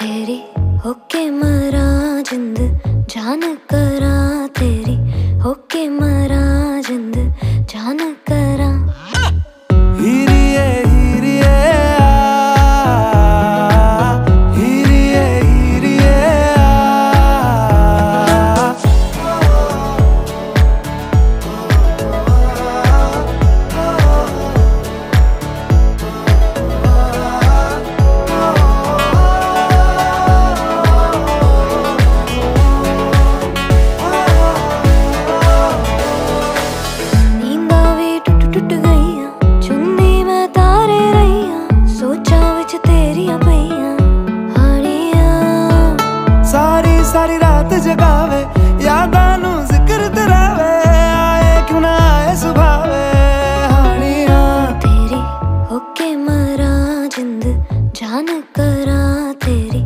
ਤੇਰੀ ਹੋ ਕੇ ਮਰਾਂ ਜਿੰਦ ਜਾਨ ਕਰਾਂ ਤੇਰੀ। ਹੋ ਕੇ ਮਰਾਂ ਜਿੰਦ ਜਾਨ ਕਰਾਂ ਸਾਰੀ ਰਾਤ ਜਗਾਵੇ, ਯਾਦਾਂ ਨੂੰ ਜ਼ਿਕਰ ਤਰਾਵੇ, ਆਏ ਕਿਉਂ ਨਾ ਆਏ ਸੁਭਾਵੇ? ਹਾਣੀਆਂ ਤੇਰੀ ਹੋ ਕੇ ਮਰਾਂ, ਜਿੰਦ ਜਾਨ ਕਰਾਂ